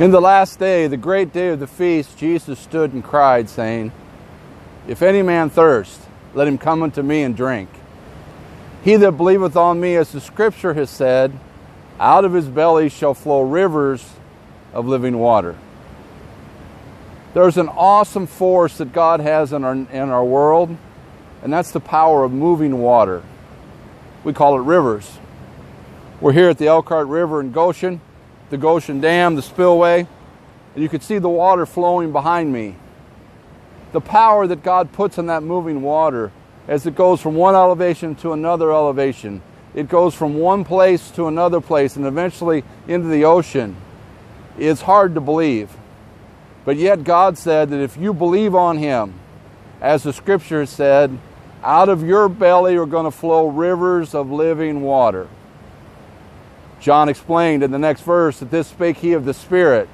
In the last day, the great day of the feast, Jesus stood and cried, saying, If any man thirst, let him come unto me and drink. He that believeth on me, as the scripture has said, out of his belly shall flow rivers of living water. There's an awesome force that God has in our, in our world, and that's the power of moving water. We call it rivers. We're here at the Elkhart River in Goshen, the Goshen Dam, the spillway, and you can see the water flowing behind me. The power that God puts in that moving water as it goes from one elevation to another elevation. It goes from one place to another place and eventually into the ocean. It's hard to believe. But yet, God said that if you believe on Him, as the scripture said, out of your belly are going to flow rivers of living water. John explained in the next verse that this spake he of the Spirit.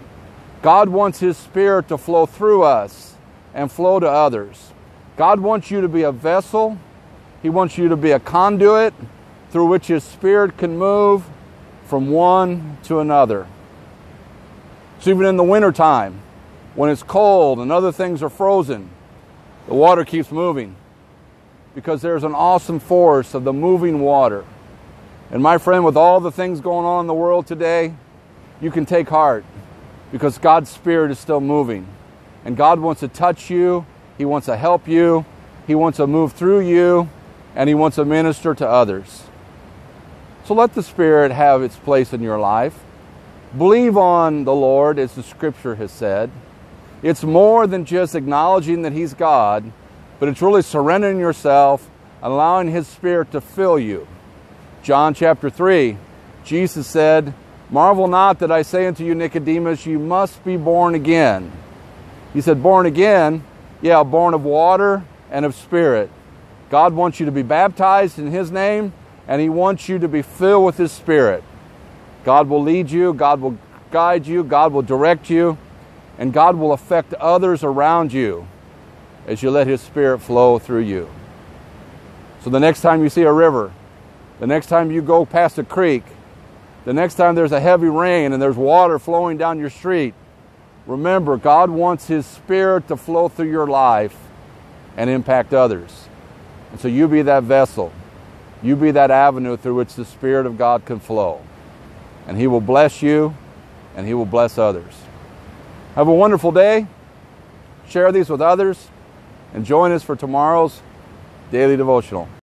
God wants His Spirit to flow through us and flow to others. God wants you to be a vessel, He wants you to be a conduit through which His Spirit can move from one to another. So, even in the wintertime, when it's cold and other things are frozen, the water keeps moving because there's an awesome force of the moving water. And my friend, with all the things going on in the world today, you can take heart because God's Spirit is still moving. And God wants to touch you, He wants to help you, He wants to move through you, and He wants to minister to others. So let the Spirit have its place in your life. Believe on the Lord, as the Scripture has said. It's more than just acknowledging that He's God, but it's really surrendering yourself, allowing His Spirit to fill you. John chapter 3, Jesus said, Marvel not that I say unto you, Nicodemus, you must be born again. He said, Born again? Yeah, born of water and of spirit. God wants you to be baptized in His name, and He wants you to be filled with His Spirit. God will lead you, God will guide you, God will direct you, and God will affect others around you as you let His Spirit flow through you. So the next time you see a river, the next time you go past a creek, the next time there's a heavy rain and there's water flowing down your street, remember God wants His Spirit to flow through your life and impact others. And so you be that vessel. You be that avenue through which the Spirit of God can flow. And He will bless you and He will bless others. Have a wonderful day. Share these with others and join us for tomorrow's daily devotional.